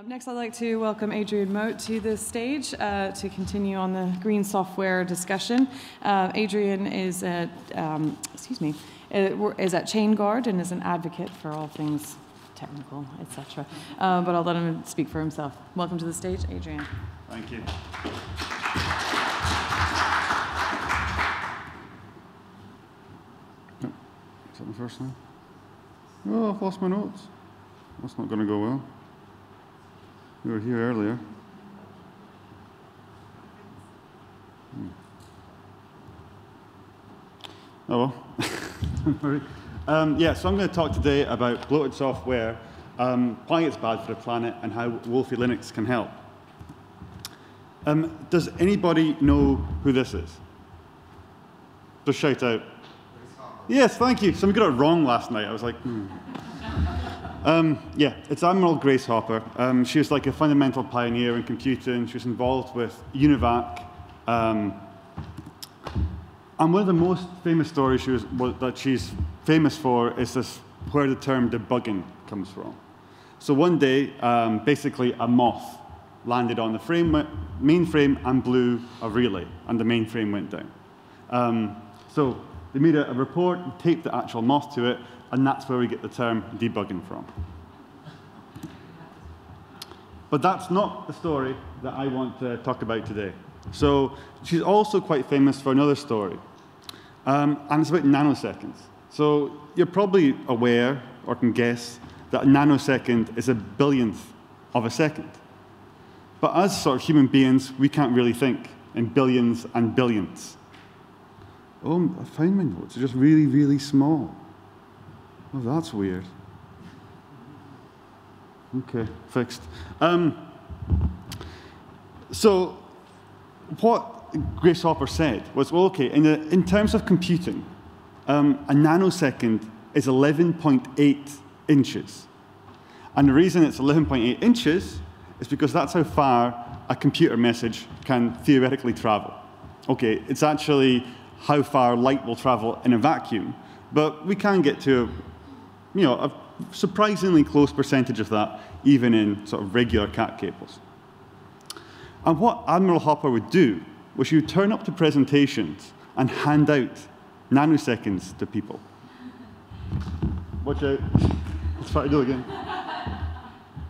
Um, next, I'd like to welcome Adrian Mouat to the stage uh, to continue on the green software discussion. Uh, Adrian is at, um, excuse me, uh, is at ChainGuard and is an advocate for all things technical, etc. Uh, but I'll let him speak for himself. Welcome to the stage, Adrian. Thank you. Is that the first thing? Oh, I've lost my notes. That's not going to go well. We were here earlier. Hmm. Oh well. um, yeah, so I'm going to talk today about bloated software, um, why it's bad for the planet, and how Wolfi Linux can help. Um, does anybody know who this is? Just shout out. Yes, thank you. Somebody got it wrong last night. I was like, hmm. Um, yeah, it's Admiral Grace Hopper. Um, she was like a fundamental pioneer in computing. She was involved with UNIVAC. Um, and one of the most famous stories she was, that she's famous for is this, where the term debugging comes from. So one day, um, basically a moth landed on the frame, mainframe and blew a relay, and the mainframe went down. Um, so they made a, a report, taped the actual moth to it, and that's where we get the term debugging from. But that's not the story that I want to talk about today. So she's also quite famous for another story, um, and it's about nanoseconds. So you're probably aware or can guess that a nanosecond is a billionth of a second. But as sort of human beings, we can't really think in billions and billions. Oh, I found my notes. They're just really, really small. Oh, that's weird. Okay, fixed. Um, so, what Grace Hopper said was, well, okay, in, in terms of computing, um, a nanosecond is 11.8 inches. And the reason it's 11.8 inches is because that's how far a computer message can theoretically travel. Okay, it's actually how far light will travel in a vacuum, but we can get to you know, a surprisingly close percentage of that, even in sort of regular cat cables. And what Admiral Hopper would do was she would turn up to presentations and hand out nanoseconds to people. Watch out. Let's try to do it again.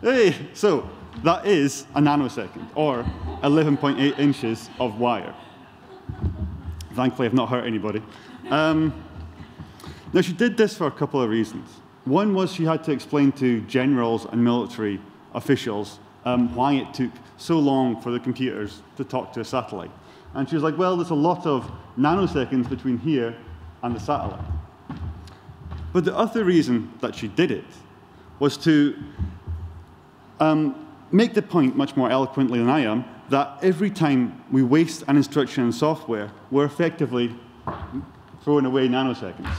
Hey, so that is a nanosecond, or 11.8 inches of wire. Thankfully, I've not hurt anybody. Um, now, she did this for a couple of reasons. One was she had to explain to generals and military officials um, why it took so long for the computers to talk to a satellite. And she was like, well, there's a lot of nanoseconds between here and the satellite. But the other reason that she did it was to um, make the point much more eloquently than I am that every time we waste an instruction in software, we're effectively throwing away nanoseconds.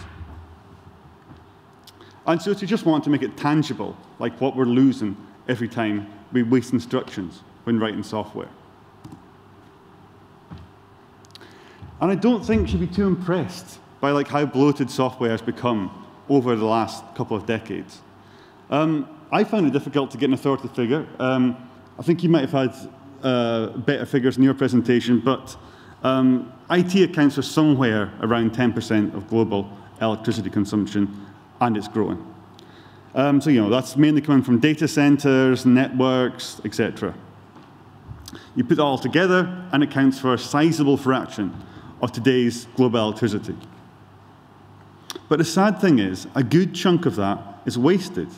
And so to just want to make it tangible, like what we're losing every time we waste instructions when writing software. And I don't think she'd be too impressed by like how bloated software has become over the last couple of decades. Um, I found it difficult to get an authoritative figure. Um, I think you might have had uh, better figures in your presentation, but um, IT accounts for somewhere around 10% of global electricity consumption, and it's growing. Um, so, you know, that's mainly coming from data centers, networks, etc. You put it all together, and it counts for a sizable fraction of today's global electricity. But the sad thing is, a good chunk of that is wasted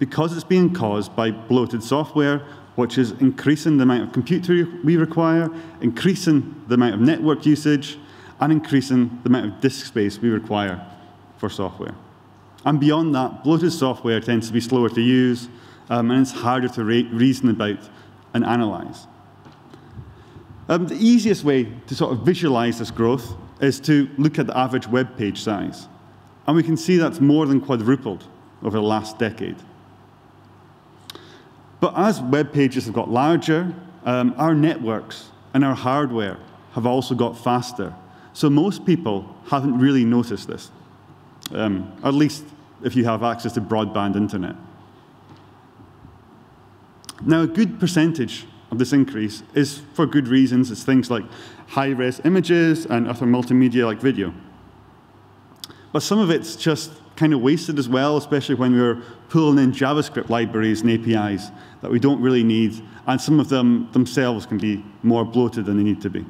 because it's being caused by bloated software, which is increasing the amount of computer we require, increasing the amount of network usage, and increasing the amount of disk space we require for software. And beyond that, bloated software tends to be slower to use, um, and it's harder to reason about and analyze. Um, the easiest way to sort of visualize this growth is to look at the average web page size. And we can see that's more than quadrupled over the last decade. But as web pages have got larger, um, our networks and our hardware have also got faster. So most people haven't really noticed this um, at least if you have access to broadband internet. Now, a good percentage of this increase is for good reasons. It's things like high-res images and other multimedia like video. But some of it's just kind of wasted as well, especially when we are pulling in JavaScript libraries and APIs that we don't really need, and some of them themselves can be more bloated than they need to be.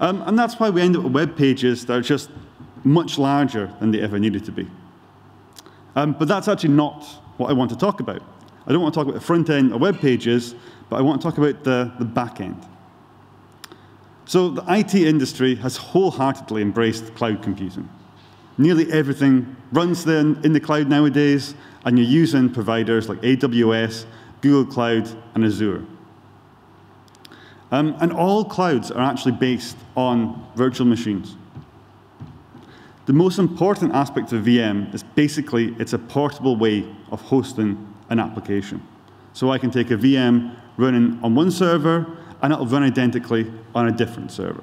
Um, and that's why we end up with web pages that are just much larger than they ever needed to be. Um, but that's actually not what I want to talk about. I don't want to talk about the front end of web pages, but I want to talk about the, the back end. So the IT industry has wholeheartedly embraced cloud computing. Nearly everything runs in the cloud nowadays, and you're using providers like AWS, Google Cloud, and Azure. Um, and all clouds are actually based on virtual machines. The most important aspect of VM is basically it's a portable way of hosting an application. So I can take a VM running on one server, and it'll run identically on a different server.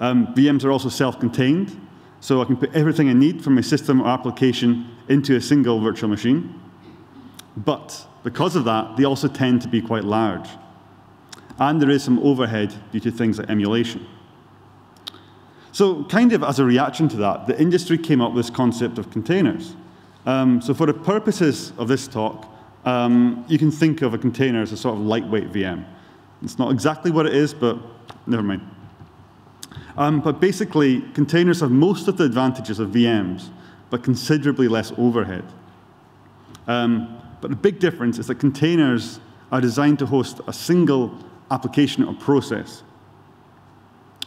Um, VMs are also self-contained, so I can put everything I need from my system or application into a single virtual machine. But because of that, they also tend to be quite large. And there is some overhead due to things like emulation. So kind of as a reaction to that, the industry came up with this concept of containers. Um, so for the purposes of this talk, um, you can think of a container as a sort of lightweight VM. It's not exactly what it is, but never mind. Um, but basically, containers have most of the advantages of VMs, but considerably less overhead. Um, but the big difference is that containers are designed to host a single application or process,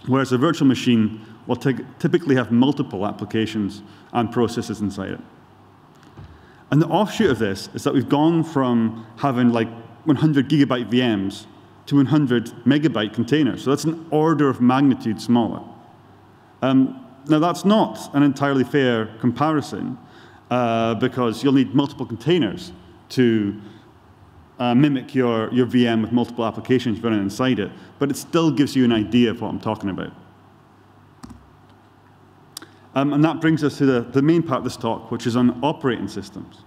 whereas a virtual machine will typically have multiple applications and processes inside it. And the offshoot of this is that we've gone from having like 100 gigabyte VMs to 100 megabyte containers. So that's an order of magnitude smaller. Um, now, that's not an entirely fair comparison uh, because you'll need multiple containers to uh, mimic your, your VM with multiple applications running inside it, but it still gives you an idea of what I'm talking about. Um, and that brings us to the, the main part of this talk, which is on operating systems.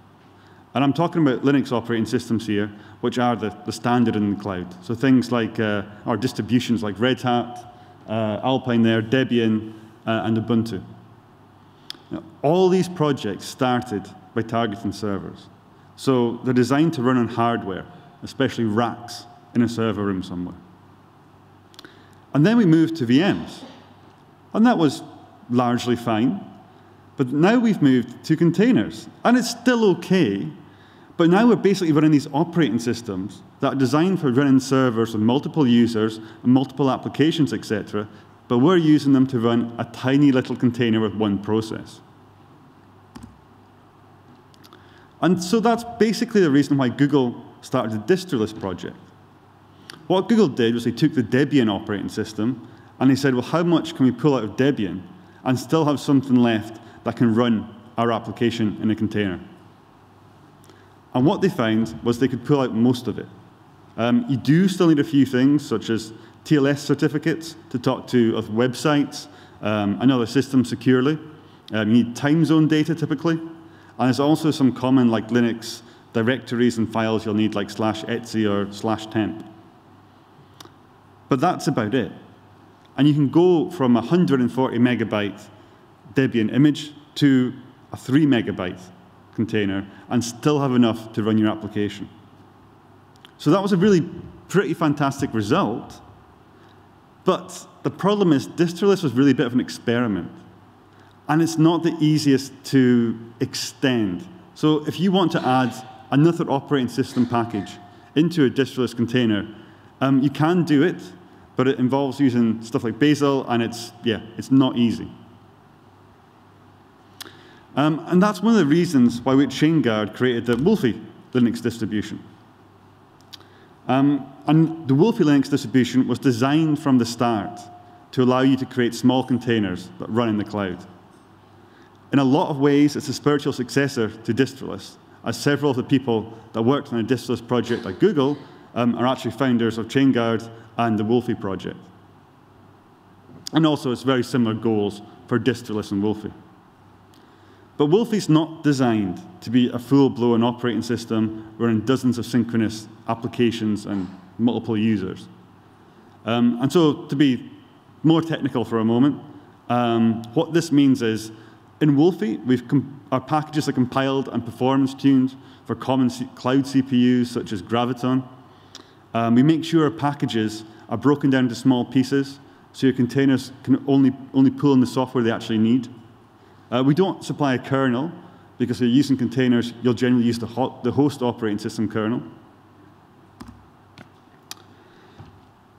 And I'm talking about Linux operating systems here, which are the, the standard in the cloud. So things like uh, our distributions like Red Hat, uh, Alpine there, Debian, uh, and Ubuntu. Now, all these projects started by targeting servers. So they're designed to run on hardware, especially racks in a server room somewhere. And then we moved to VMs. And that was largely fine. But now we've moved to containers. And it's still okay, but now we're basically running these operating systems that are designed for running servers with multiple users and multiple applications, etc. But we're using them to run a tiny little container with one process. And so that's basically the reason why Google started the distroless project. What Google did was they took the Debian operating system and they said, well, how much can we pull out of Debian and still have something left that can run our application in a container? And what they found was they could pull out most of it. Um, you do still need a few things, such as TLS certificates to talk to websites um, and other systems securely. Um, you need time zone data typically. And there's also some common like Linux directories and files you'll need like slash etc or slash temp. But that's about it. And you can go from a 140 megabyte Debian image to a 3 megabyte container and still have enough to run your application. So that was a really pretty fantastic result. But the problem is distroless was really a bit of an experiment. And it's not the easiest to extend. So if you want to add another operating system package into a distroless container, um, you can do it, but it involves using stuff like Bazel, and it's, yeah, it's not easy. Um, and that's one of the reasons why ChainGuard created the Wolfi Linux distribution. Um, and the Wolfi Linux distribution was designed from the start to allow you to create small containers that run in the cloud. In a lot of ways, it's a spiritual successor to Distroless, as several of the people that worked on a Distroless project at Google um, are actually founders of ChainGuard and the Wolfi project. And also, it's very similar goals for Distroless and Wolfi. But Wolfi's not designed to be a full-blown operating system running dozens of synchronous applications and multiple users. Um, and so to be more technical for a moment, um, what this means is in Wolfi, our packages are compiled and performance tuned for common C cloud CPUs such as Graviton. Um, we make sure our packages are broken down into small pieces so your containers can only, only pull in the software they actually need. Uh, we don't supply a kernel because if you're using containers, you'll generally use the, the host operating system kernel.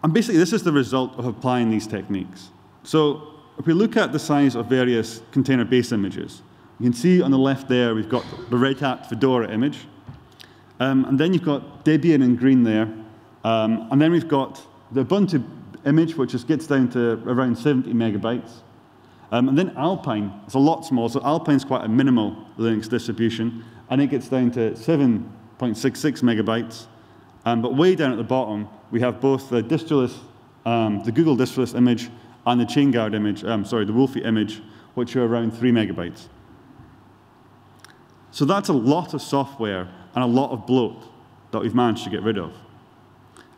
And basically, this is the result of applying these techniques. So if we look at the size of various container base images, you can see on the left there, we've got the Red Hat Fedora image. Um, and then you've got Debian in green there. Um, and then we've got the Ubuntu image, which just gets down to around 70 megabytes. Um, and then Alpine, it's a lot smaller. So Alpine is quite a minimal Linux distribution. And it gets down to 7.66 megabytes. Um, but way down at the bottom, we have both the distroless, um, the Google distroless image and the ChainGuard image, um, sorry, the Wolfi image, which are around 3 megabytes. So that's a lot of software and a lot of bloat that we've managed to get rid of.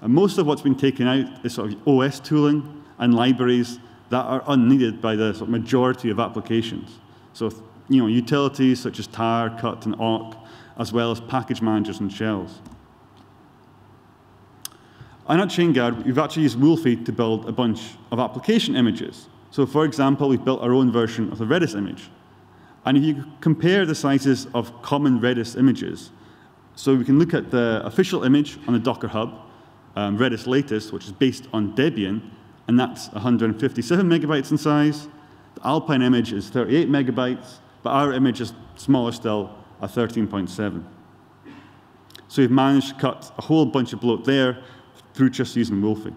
And most of what's been taken out is sort of OS tooling and libraries that are unneeded by the sort of majority of applications. So, you know, utilities such as tar, cut, and awk, as well as package managers and shells. And at ChainGuard, we've actually used Wolfi to build a bunch of application images. So for example, we've built our own version of the Redis image. And if you compare the sizes of common Redis images, so we can look at the official image on the Docker Hub, um, Redis latest, which is based on Debian, and that's 157 megabytes in size. The Alpine image is 38 megabytes, but our image is smaller still at 13.7. So we've managed to cut a whole bunch of bloat there through just using Wolfi.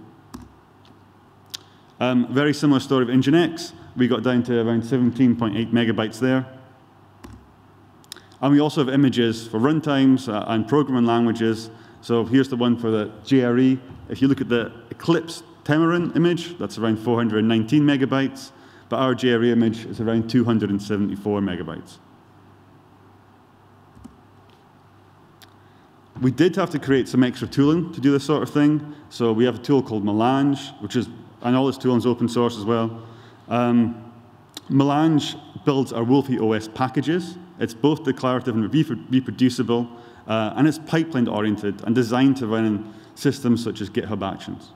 Um, very similar story of Nginx. We got down to around 17.8 megabytes there. And we also have images for runtimes uh, and programming languages. So here's the one for the JRE. If you look at the Eclipse Temurin image, that's around 419 megabytes, but our JRE image is around 274 megabytes. We did have to create some extra tooling to do this sort of thing. So we have a tool called Melange, which is, and all this tooling is open source as well. Um, Melange builds our Wolfi OS packages. It's both declarative and reproducible, uh, and it's pipeline oriented and designed to run in systems such as GitHub Actions.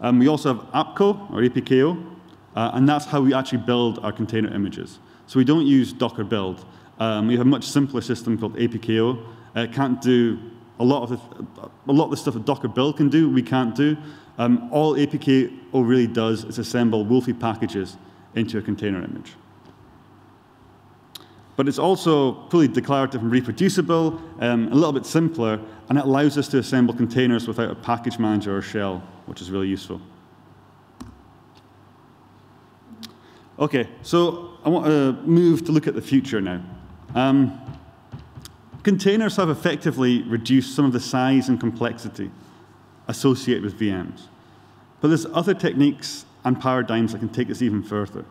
Um, we also have APCO, or APKO, uh, and that's how we actually build our container images. So we don't use Docker build. Um, we have a much simpler system called APKO. Uh, it can't do a lot of the, a lot of the stuff that Docker build can do, we can't do. Um, all APKO really does is assemble Wolfi packages into a container image. But it's also fully declarative and reproducible, um, a little bit simpler, and it allows us to assemble containers without a package manager or shell, which is really useful. Okay, so I want to move to look at the future now. Um, containers have effectively reduced some of the size and complexity associated with VMs. But there's other techniques and paradigms that can take this even further.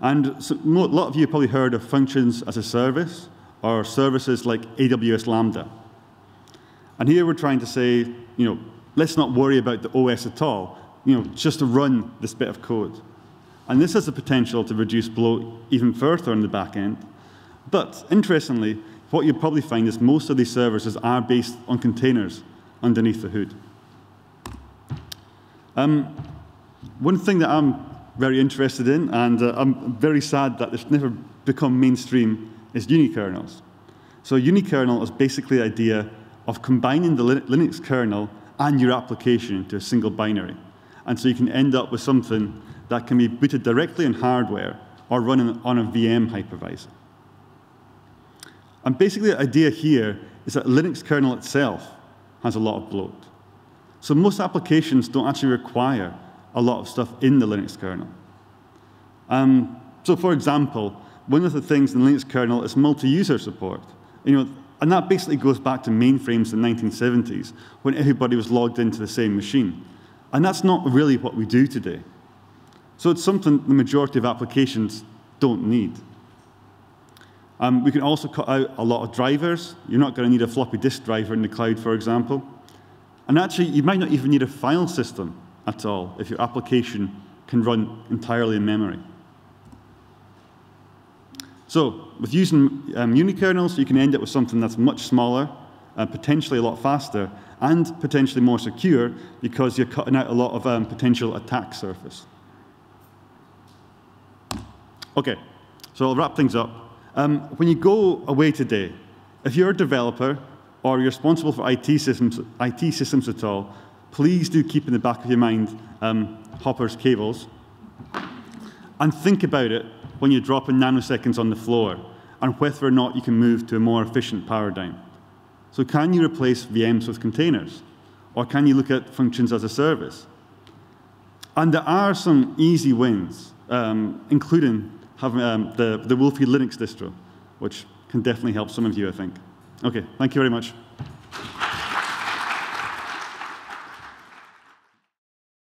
And so, a lot of you have probably heard of functions as a service or services like AWS Lambda. And here we're trying to say, you know, let's not worry about the OS at all, you know, just to run this bit of code. And this has the potential to reduce bloat even further in the back end but interestingly, what you'll probably find is most of these services are based on containers underneath the hood. Um, one thing that I'm very interested in, and uh, I'm very sad that it's never become mainstream, is unikernels. So unikernel is basically the idea of combining the Linux kernel and your application into a single binary. And so you can end up with something that can be booted directly in hardware or running on a VM hypervisor. And basically, the idea here is that Linux kernel itself has a lot of bloat. So most applications don't actually require a lot of stuff in the Linux kernel. Um, so for example, one of the things in the Linux kernel is multi-user support. You know, and that basically goes back to mainframes in the 1970s, when everybody was logged into the same machine. And that's not really what we do today. So it's something the majority of applications don't need. Um, we can also cut out a lot of drivers. You're not going to need a floppy disk driver in the cloud, for example. And actually, you might not even need a file system at all if your application can run entirely in memory. So with using um, unikernels, you can end up with something that's much smaller, uh, potentially a lot faster, and potentially more secure because you're cutting out a lot of um, potential attack surface. Okay, so I'll wrap things up. Um, when you go away today, if you're a developer or you're responsible for IT systems, IT systems at all, please do keep in the back of your mind um, Hopper's cables. And think about it when you're dropping nanoseconds on the floor and whether or not you can move to a more efficient paradigm. So can you replace VMs with containers? Or can you look at functions as a service? And there are some easy wins, um, including having um, the, the Wolfi Linux distro, which can definitely help some of you, I think. Okay, thank you very much.